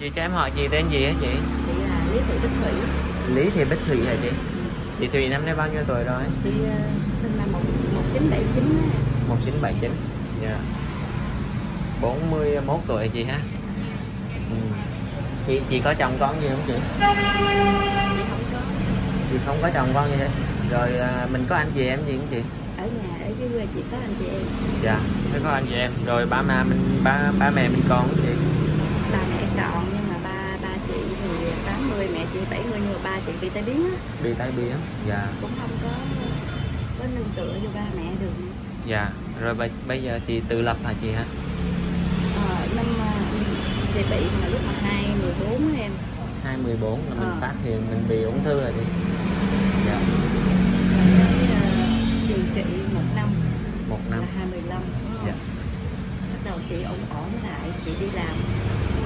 chị cho em hỏi chị tên gì hả chị? Chị là lý thị bích thủy. Lý thị bích thủy hả chị? Chị thủy năm nay bao nhiêu tuổi rồi? Chị ờ, sinh năm một một chín bảy chín 1979 dạ. 41 tuổi chị ha. Ừ. chị chị có chồng con gì không chị? Chị không có chị không có chồng con gì hết. Rồi à, mình có anh chị em gì không chị? Ở nhà ở dưới quê chị có anh chị em. Dạ có anh chị em. Rồi ba mẹ mình ba ba mẹ mình còn chị còn nhưng mà ba ba chị thì 80 mẹ chị 70 nhưng mà ba chị bị tai biến á. Bị tai biến dạ. Cũng không có có nương tựa vô ba mẹ được. Dạ rồi bây, bây giờ chị tự lập hả chị hả? Ờ, năm ờ, chị bị mà lúc mà hai mười bốn em. 214 là mình Ờ. phát hiện mình bị ung thư rồi chị dạ. Ờ, điều trị một năm. Một năm. Là 25 dạ. Bắt đầu chị ổn ổn lại chị đi làm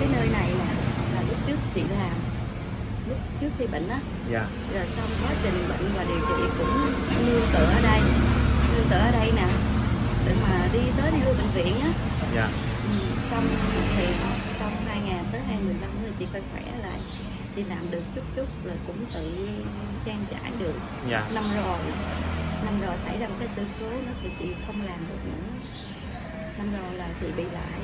cái nơi này nè là lúc trước chị làm. Lúc trước khi bệnh á. Dạ. Rồi xong quá trình bệnh và điều trị cũng nương tựa ở đây. Nương tựa ở đây nè để mà đi tới đi lui bệnh viện á. Dạ. Ừ, xong thì xong 2000 tới 2015 thì chị phải khỏe lại. Chị làm được chút chút là cũng tự trang trải được dạ. năm rồi. Năm rồi xảy ra một cái sự cố đó thì chị không làm được nữa. Năm rồi là chị bị lại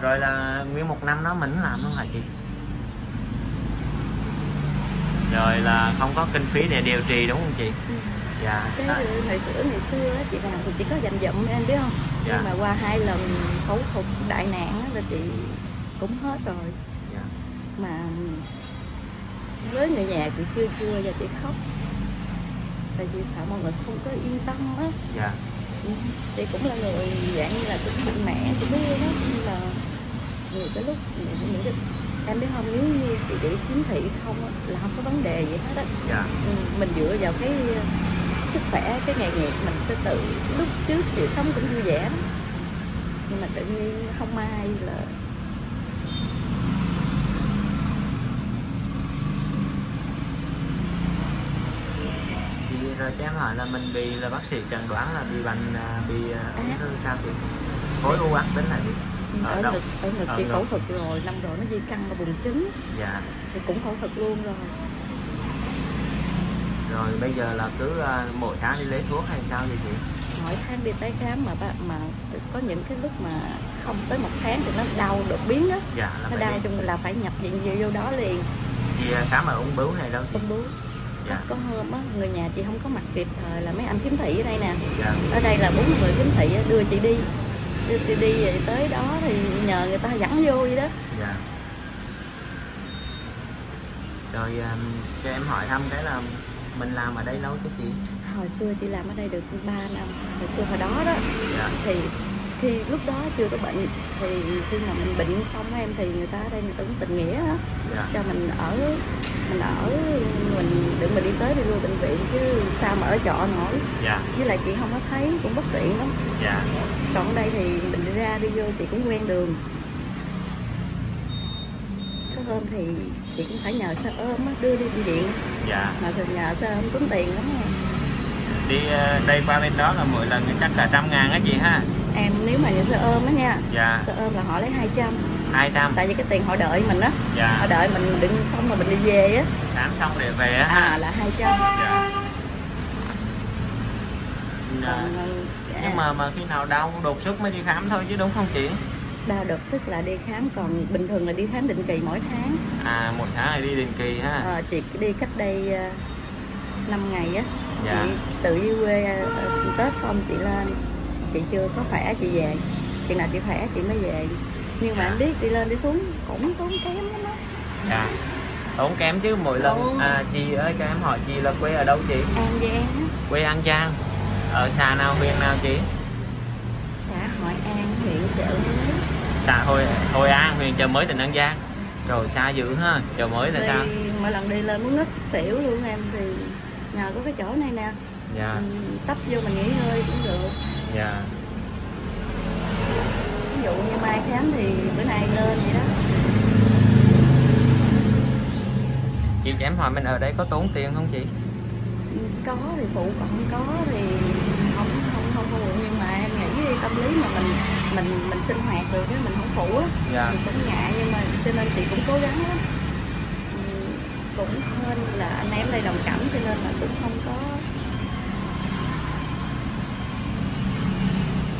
rồi là nguyên một năm đó mình làm luôn hả chị? Rồi là không có kinh phí để điều trị đúng không chị? Dạ cái à, ngày xưa ngày xưa á, chị làm thì chỉ có dành dụm em biết không? Dạ. nhưng mà qua hai lần phẫu thuật đại nạn á, là chị cũng hết rồi. Dạ. Mà với người nhà chị chưa chua và chị khóc. Tại vì sợ mọi người không có yên tâm á. Dạ. Ừ. chị cũng là người dạng như là cũng mạnh mẽ chị biết đó nhưng mà cái lúc những những cái em biết không nếu như chị bị khiếm thị không là không có vấn đề gì hết á. Dạ. Ừ, mình dựa vào cái ờ, sức khỏe cái nghề nghiệp mình sẽ tự lúc trước chị sống cũng vui vẻ lắm. Nhưng mà tự nhiên không may là thì rồi cho em hỏi là mình bị là bác sĩ chẩn đoán là bị bệnh à, bị à, ung thư sao chị? Khối u ác tính là gì Ở ở đâu? ngực ở ngực Ở chị phẫu thuật rồi năm rồi nó di căn vào bùng trứng. Dạ. Thì cũng phẫu thuật luôn rồi. Rồi bây giờ là cứ à, mỗi tháng đi lấy thuốc hay sao vậy chị? Mỗi tháng đi tới khám mà mà có những cái lúc mà không tới một tháng thì nó đau đột biến á. Dạ nó đau đi chung là phải nhập viện vô, vô đó liền. Chị à, khám ở ung bướu này đâu chị? Không bú dạ. Có hôm á người nhà chị không có mặt kịp thời là mấy anh kiếm thị ở đây nè. Dạ. Ở đây là bốn người kiếm thị đưa chị đi đưa chị đi rồi tới đó thì nhờ người ta dẫn vô vậy đó. Dạ. Rồi à, cho em hỏi thăm cái là mình làm ở đây lâu chứ chị? Hồi xưa chị làm ở đây được 3 năm hồi xưa hồi đó đó. Dạ. Thì khi lúc đó chưa có bệnh. Thì khi mà mình bệnh xong em thì người ta ở đây người ta cũng tình nghĩa á dạ. cho mình ở mình ở mình đừng mình đi tới đi lui bệnh viện chứ sao mà ở trọ nổi. Dạ. Với lại chị không có thấy cũng bất tiện lắm. Dạ. Còn ở đây thì mình đi ra đi vô chị cũng quen đường. Có hôm thì chị cũng phải nhờ xe ôm á, đưa đi bệnh viện. Dạ. Mà thường nhờ xe ôm tốn tiền lắm à. đi à, đây qua bên đó là mỗi lần chắc cả trăm ngàn á chị ha em nếu mà xe ôm á nha. Dạ. Xe ôm là họ lấy 200 hai trăm. Tại vì cái tiền họ đợi mình á. Họ dạ đợi mình đừng xong rồi mình đi về á. Khám xong để về á ha. à là 200 dạ Dạ. còn ờ, nhưng mà mà khi nào đau đột xuất mới đi khám thôi chứ đúng không chị? Đau đột sức là đi khám còn bình thường là đi khám định kỳ mỗi tháng. À một tháng này đi định kỳ ha. Ờ, chị đi cách đây uh, 5 ngày á. Dạ. chị tự quê ờ, tết xong chị lên chị chưa có khỏe chị về. Chị nào chị khỏe chị mới về. Nhưng mà em biết đi lên đi xuống cũng tốn kém lắm á. Dạ. Tốn kém chứ mỗi lần. À, chị ơi cho em hỏi chị là quê ở đâu chị? An Giang quê An Giang. Ở xã nào huyện nào chị? Xã Hội An huyện chợ mới. Xã Hội Hội An huyện chợ mới tỉnh An Giang. Rồi xa dữ ha. Chợ mới là sao? đi mỗi lần đi lên muốn ngất xỉu luôn em thì nhờ có cái chỗ này nè dạ. Mình tấp vô mình nghỉ ngơi cũng được. Dạ. Ví dụ như mai khám thì bữa nay lên vậy đó. Chị cho em hỏi mình ở đây có tốn tiền không chị? Có thì phụ còn không có thì không không không phụ. Nhưng mà em nghĩ tâm lý mà mình mình mình sinh hoạt được mình không phụ á dạ. thì cũng ngại. Nhưng mà cho nên chị cũng cố gắng lắm Ừ, cũng hên là anh em đây đồng cảm cho nên là cũng không có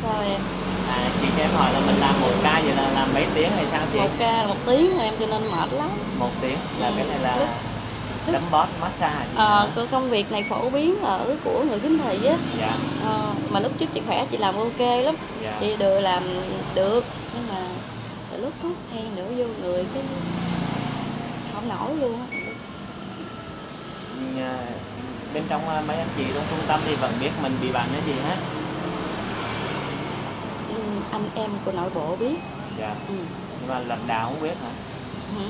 sao em. À, chị cho em hỏi là mình làm một ca vậy là làm mấy tiếng hay sao chị? Một ca là một tiếng thôi em cho nên mệt lắm. Một tiếng là Ừ, cái này là lúc- đấm bót massage? Ờ, cái công việc này phổ biến ở của người khiếm thị á. Dạ. Ờ, mà lúc trước chị khỏe chị làm ok lắm. Dạ. Chị được làm được nhưng mà từ lúc thuốc than nữa vô người cái không nổi luôn á. Ừ, à, bên trong à, mấy anh chị trong trung tâm thì vẫn biết mình bị bệnh cái gì hết anh em của nội bộ biết. Dạ. Ừ. nhưng mà lãnh đạo không biết hả? Ừ.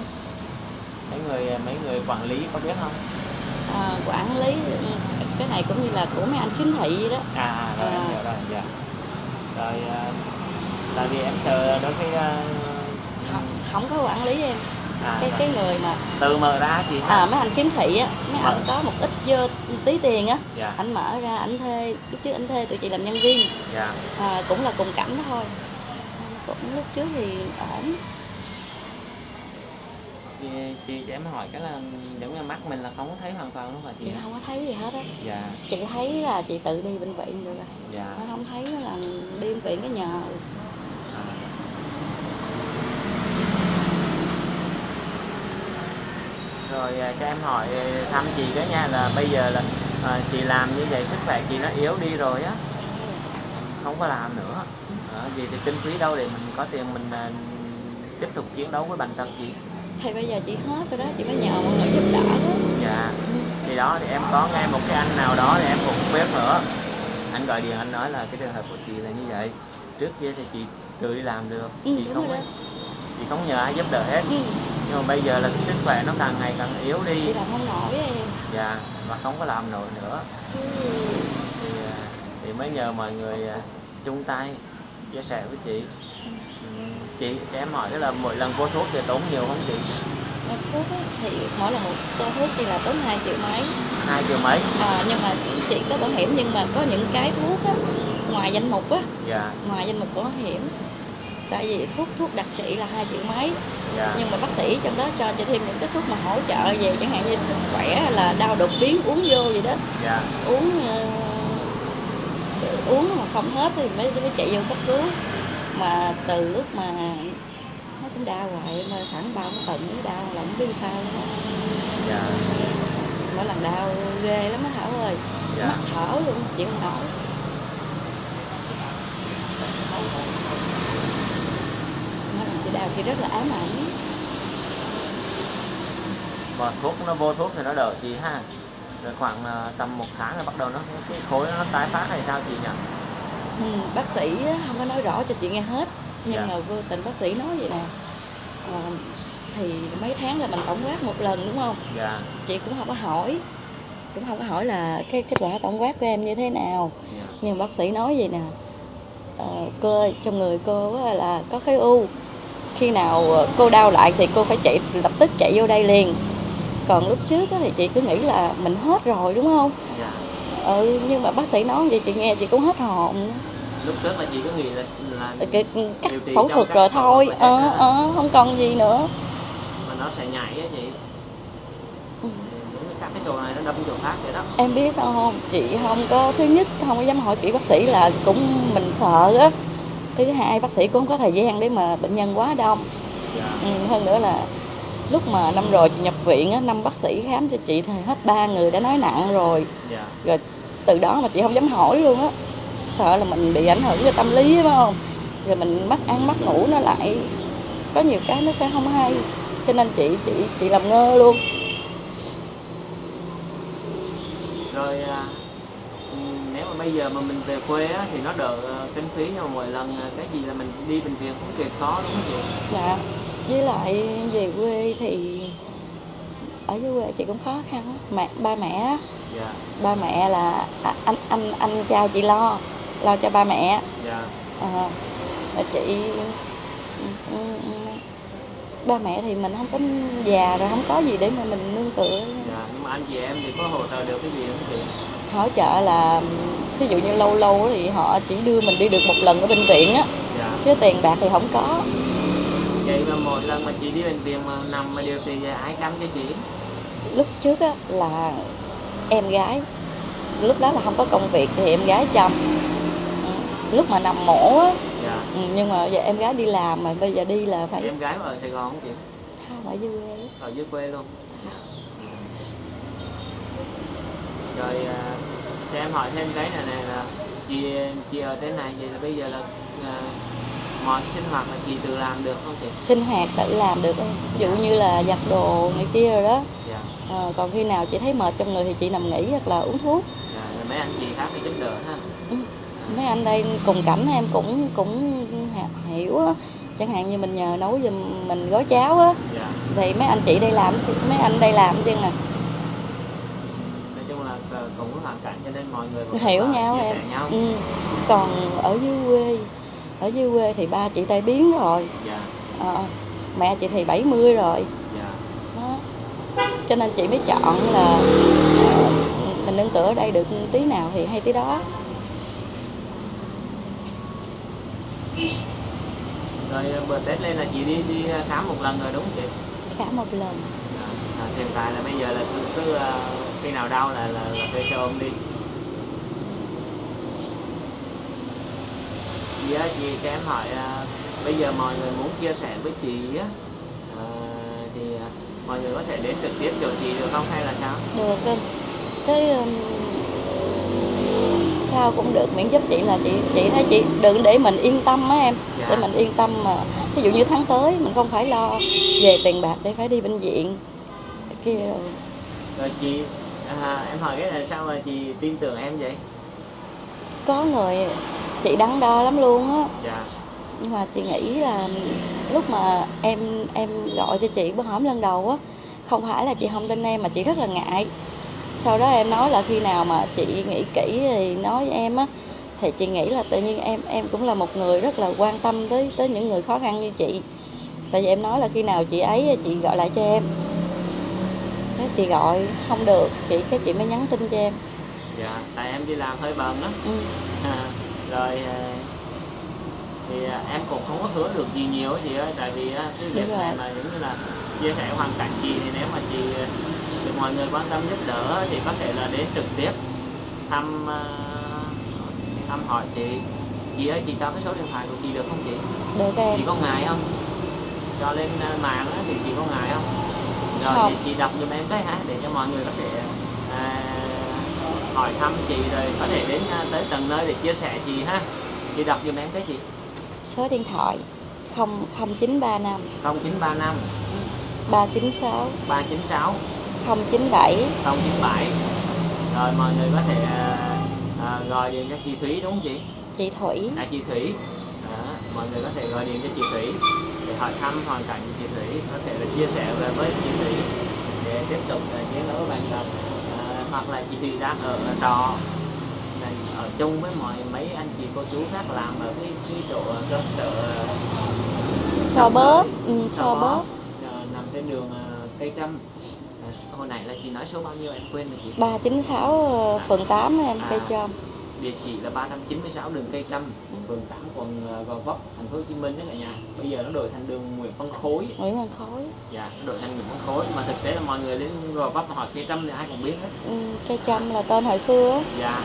mấy người mấy người quản lý có biết không? À, quản lý ừ, cái này cũng như là của mấy anh khiếm thị vậy đó. À, à rồi em À. hiểu rồi dạ. Rồi à, tại vì em sợ đôi khi à, không, không có quản lý em à, cái cái người mà tự mở ra chị à mấy anh khiếm thị á mấy anh có một ít dơ tí tiền á. Dạ. Anh mở ra anh thuê lúc trước anh thuê tụi chị làm nhân viên. Dạ. À, cũng là cùng cảnh thôi. Cũng lúc trước thì ổn. Chị, chị cho em hỏi cái là giống như mắt mình là không có thấy hoàn toàn đúng không chị chị không có thấy gì hết á. Dạ. Chị thấy là chị tự đi bệnh viện được rồi. Dạ. Nó không thấy là đi bệnh viện cái nhờ rồi à, cho em hỏi thăm chị cái nha là bây giờ là à, chị làm như vậy sức khỏe chị nó yếu đi rồi á. Không có làm nữa. À, vì thì kinh phí đâu để mình có tiền mình à, tiếp tục chiến đấu với bệnh tật chị? Thì bây giờ chị hết rồi đó chị mới nhờ mọi người giúp đỡ đó. Dạ. Thì đó thì em có nghe một cái anh nào đó thì em cũng không biết nữa. Anh gọi điện anh nói là cái trường hợp của chị là như vậy. Trước kia thì chị tự đi làm được. Ừ, chị không đó. chị không nhờ ai giúp đỡ hết. Ừ. nhưng mà bây giờ là cái sức khỏe nó càng ngày càng yếu đi. Chị làm không nổi dạ và không có làm nổi nữa. Chứ thì à, thì mới nhờ mọi người à, chung tay chia sẻ với chị. Ừ, chị cho em hỏi là mỗi lần vô thuốc thì tốn nhiều không chị? Thuốc thì mỗi lần một tô thuốc thì là tốn 2 triệu mấy. Hai triệu mấy? À, nhưng mà chị có bảo hiểm nhưng mà có những cái thuốc á ngoài danh mục á. Dạ. Ngoài danh mục của bảo hiểm tại vì thuốc thuốc đặc trị là hai triệu mấy. Dạ. Nhưng mà bác sĩ trong đó cho cho thêm những cái thuốc mà hỗ trợ về chẳng hạn như sức khỏe hay là đau đột biến uống vô gì đó. Dạ. Uống ờ, uống mà không hết thì mới mới chạy vô cấp cứu. Mà từ lúc mà nó cũng đau hoài mà khoảng ba bốn tuần mới đau là không biết sao nữa. dạ. Mỗi lần đau ghê lắm á Thảo ơi. Dạ. mắc thở luôn chịu nổi chị đau chị rất là ám ảnh. Mà thuốc nó vô thuốc thì nó đỡ chị ha. Rồi khoảng à, tầm một tháng là bắt đầu nó cái khối nó tái phát hay sao chị nhỉ? Ừ, bác sĩ không có nói rõ cho chị nghe hết. Nhưng Dạ. mà vô tình bác sĩ nói vậy nè. Ờ, thì mấy tháng là mình tổng quát một lần đúng không? Dạ. Chị cũng không có hỏi. Cũng không có hỏi là cái kết quả tổng quát của em như thế nào. Dạ. Nhưng bác sĩ nói vậy nè. Cô ơi trong người cô là có khối u khi nào ờ, cô đau lại thì cô phải chạy lập tức chạy vô đây liền. Còn lúc trước thì chị cứ nghĩ là mình hết rồi đúng không? Dạ. Ừ nhưng mà bác sĩ nói vậy chị nghe chị cũng hết hồn. Lúc trước là chị có nghĩ là là cái cắt Điều trị phẫu thuật rồi thôi. ờ hết á. ờ không còn gì nữa. Mà nó sẽ nhảy á chị. Ừ. các cái chỗ này nó đâm chỗ khác vậy đó. Em biết sao không? Chị không có thứ nhất không có dám hỏi kỹ bác sĩ là cũng mình sợ á thứ hai bác sĩ cũng không có thời gian để mà bệnh nhân quá đông. Dạ. Ừ, hơn nữa là lúc mà năm rồi chị nhập viện á năm bác sĩ khám cho chị thì hết ba người đã nói nặng rồi. Dạ. Rồi từ đó mà chị không dám hỏi luôn á. Sợ là mình bị ảnh hưởng về tâm lý phải không? Rồi mình mất ăn mất ngủ nó lại có nhiều cái nó sẽ không hay. Cho nên chị chị chị làm ngơ luôn. Rồi à, mà bây giờ mà mình về quê á, thì nó đỡ à, kinh phí nhưng mà mỗi lần à, cái gì là mình đi bệnh viện cũng kịp khó đúng không chị? Dạ với lại về quê thì ở dưới quê chị cũng khó khăn mẹ ba mẹ á, dạ. ba mẹ là à, anh anh anh trai chị lo lo cho ba mẹ. Dạ. À, chị ừ, ba mẹ thì mình không có già rồi không có gì để mà mình nương tựa. Dạ nhưng mà anh chị em thì có hỗ trợ được cái gì không chị hỗ trợ là ví dụ như lâu lâu thì họ chỉ đưa mình đi được một lần ở bệnh viện á. Dạ. Chứ tiền bạc thì không có. Vậy mà một lần mà chị đi bệnh viện mà nằm mà điều trị ai khám cho chị? Lúc trước á là em gái lúc đó là không có công việc thì em gái chăm. Lúc mà nằm mổ á. Dạ. Ừ, nhưng mà giờ em gái đi làm mà bây giờ đi là phải em gái ở Sài Gòn không chị? Không ở dưới quê. Ở dưới quê luôn rồi à, cho em hỏi thêm cái này này là chị chị ở trên này vậy là bây giờ là à, mọi sinh hoạt là chị tự làm được không chị? Sinh hoạt tự làm được ví dụ như là giặt đồ này kia rồi đó. Dạ. Ờ, còn khi nào chị thấy mệt trong người thì chị nằm nghỉ hoặc là uống thuốc. Dạ rồi mấy anh chị khác thì giúp đỡ ha. Mấy anh đây cùng cảnh em cũng cũng hiểu á. Chẳng hạn như mình nhờ nấu giùm mình gói cháo á. Dạ. Thì mấy anh chị đây làm thì mấy anh đây làm chứ à nói chung là ờ, cũng có hoàn cảnh cho nên mọi người cũng hiểu ờ, nhau em. nhau. Ừ. còn ở dưới quê ở dưới quê thì ba chị tai biến rồi. Dạ. Ờ, mẹ chị thì 70 rồi. Dạ. Đó. Cho nên chị mới chọn là ờ, mình nương tựa ở đây được tí nào thì hay tí đó. Rồi ờ, bữa tết lên là chị đi đi khám một lần rồi đúng không chị? Khám một lần. À, hiện tại là bây giờ là cứ, cứ ờ, khi nào đau là là, là thuê xe ôm đi chị á chị cho em hỏi à, bây giờ mọi người muốn chia sẻ với chị á à, thì à, mọi người có thể đến trực tiếp chỗ chị được không hay là sao? Được anh cái um, sao cũng được miễn giúp chị là chị chị thấy chị đừng để mình yên tâm á em. Dạ. để mình yên tâm mà ví dụ như tháng tới mình không phải lo về tiền bạc để phải đi bệnh viện. Kia rồi rồi chị à, em hỏi cái là sao mà chị tin tưởng em vậy? có người chị đắn đo lắm luôn á. Dạ. Nhưng mà chị nghĩ là lúc mà em em gọi cho chị bữa hổm lần đầu á không phải là chị không tin em mà chị rất là ngại. Sau đó em nói là khi nào mà chị nghĩ kỹ thì nói với em á thì chị nghĩ là tự nhiên em em cũng là một người rất là quan tâm tới tới những người khó khăn như chị. Tại vì em nói là khi nào chị ấy chị gọi lại cho em. Thế chị gọi không được chị cái chị mới nhắn tin cho em. Dạ tại em đi làm hơi bận á. Ừ. À, rồi à, thì à, em cũng không có hứa được gì nhiều chị ơi tại vì á, cái việc này mà giống như là chia sẻ hoàn cảnh chị thì nếu mà chị được mọi người quan tâm giúp đỡ thì có thể là đến trực tiếp thăm thăm hỏi chị. Chị ơi chị cho cái số điện thoại của chị được không chị? Được em. Chị có ngại không? Cho lên mạng thì chị có ngại không? Rồi Không. thì chị đọc giùm em cái hả để cho mọi người có thể à, hỏi thăm chị rồi có thể đến à, tới tận nơi để chia sẻ chị ha. Chị đọc giùm em cái chị số điện thoại 0935 0935 396 396 097 097 rồi mọi người có thể à, à, gọi điện cho chị Thúy đúng không chị? Chị Thủy. À chị Thủy. Đó, mọi người có thể gọi điện cho chị Thủy để hỏi thăm hoàn cảnh của chị Thủy có thể là chia sẻ về với chị Thủy để tiếp tục chiến đấu bạn tập à, hoặc là chị Thủy đang ở, ở trọ. Là ở chung với mọi mấy anh chị cô chú khác làm ở cái cái chỗ cơ sở ờ, so bóp ừ, so bóp, bóp. ờ, nằm trên đường ờ, cây trâm. Hồi nãy là chị nói số bao nhiêu em quên rồi chị? 396 ờ, phường 8 em cây À. trâm địa chỉ là 396 đường Cây Trâm, phường 8 quận ờ, Gò Vấp, thành phố Hồ Chí Minh đó cả nhà. Bây giờ nó đổi thành đường Nguyễn Văn Khối. Nguyễn Văn Khối Dạ, nó đổi thành Nguyễn Văn Khối mà thực tế là mọi người đến Gò Vấp hỏi Cây Trâm thì ai cũng biết hết. ừ, cây trâm là tên hồi xưa á Dạ.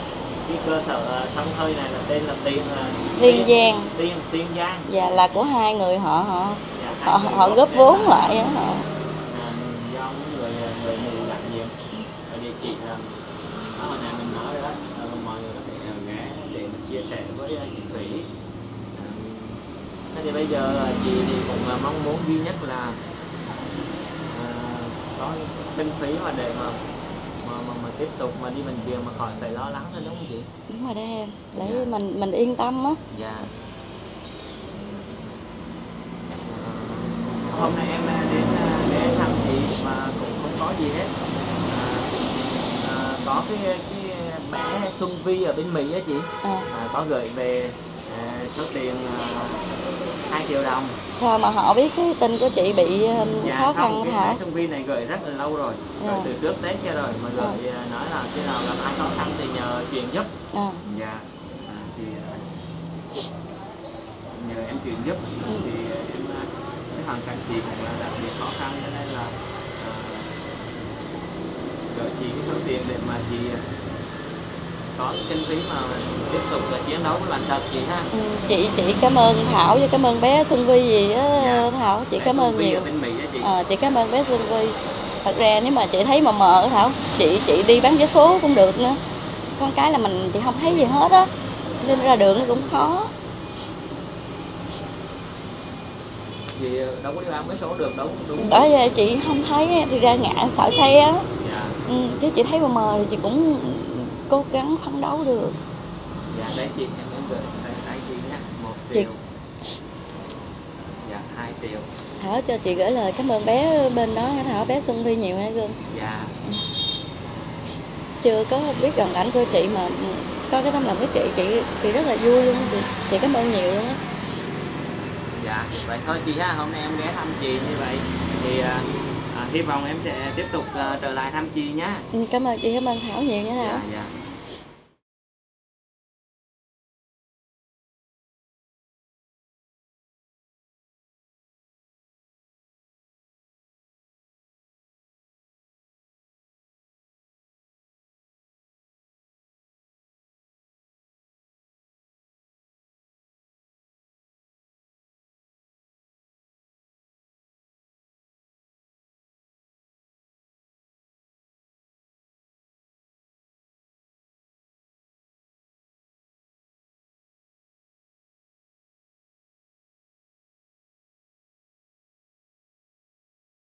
Cái cơ sở ờ, sông hơi này là tên là Tiền ờ, Tiên Giang Tiên Tiên Giang. và là của hai người họ họ Dạ, họ, họ góp vốn lại á họ À, do những người người mù đảm nhiệm ở địa chỉ là đó, hồi nãy mình nói rồi đó ờ, mọi người có thể ờ, ghé để mình chia sẻ với ờ, chị Thủy thế thì bây giờ ờ, chị thì cũng mong muốn duy nhất là à, có kinh phí mà để mà mà, mà, mà tiếp tục mà đi bệnh viện mà khỏi phải lo lắng thôi đúng không chị? đúng rồi đó em để Dạ. mình mình yên tâm á Dạ. À, hôm nay em đến để thăm chị mà cũng không có gì hết. À, à, có cái cái bé Xuân Vi ở bên Mỹ á chị. à, À, có gửi về à, số tiền uh, 2 triệu đồng. Sao mà họ biết cái tin của chị bị um, dạ khó khăn thẻ sinh viên này gửi rất là lâu rồi. Gửi từ trước tết kia rồi mà gửi à, nói là khi nào gặp ai khó khăn thì nhờ chuyển giúp. À, dạ à, thì à, nhờ em chuyển giúp Ừ. thì em à, cái hoàn cảnh chị cũng là đặc biệt khó khăn cho nên là à, gửi chị cái số tiền để mà chị à, có kinh phí mà tiếp tục là chiến đấu với bệnh tật chị ha? Ừ, chị chị cảm ơn Thảo với cảm ơn bé Xuân Vi gì á. Dạ. Thảo chị cảm ơn nhiều. chị. À, chị cảm ơn bé Xuân Vi thật ra nếu mà chị thấy mờ mờ Thảo chị chị đi bán vé số cũng được nữa. Con cái là mình chị không thấy gì hết á. Nên ra đường nó cũng khó. Thì đâu có đi bán vé số được đâu đúng. Đó giờ chị không thấy thì ra ngã sợ xe á. Dạ. Ừ, chứ chị thấy mờ mờ thì chị cũng cố gắng phấn đấu được. Dạ đây chị em em gửi đây đây chị nha một Chị- triệu. Dạ hai triệu. Thảo cho chị gửi lời cảm ơn bé bên đó Thảo bé Xuân Vi nhiều ha gương? Dạ. Chưa có biết gần ảnh của chị mà có cái tấm lòng của chị chị chị rất là vui luôn chị chị cảm ơn nhiều luôn á. Dạ vậy thôi chị ha hôm nay em ghé thăm chị như vậy. Thì à, à, hy vọng em sẽ tiếp tục à, trở lại thăm chị nhé Ừ, cảm ơn chị cảm ơn Thảo nhiều nha Thảo. Dạ dạ